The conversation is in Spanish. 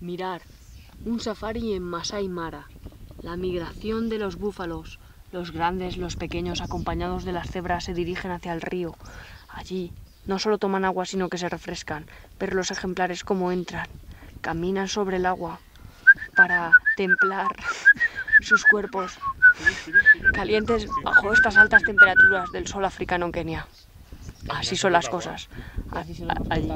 Mirar, un safari en Masai Mara, la migración de los búfalos. Los grandes, los pequeños, acompañados de las cebras, se dirigen hacia el río. Allí no solo toman agua, sino que se refrescan, pero los ejemplares como entran, caminan sobre el agua para templar sus cuerpos calientes bajo estas altas temperaturas del sol africano en Kenia. Así son las cosas. Así se lo han Allí,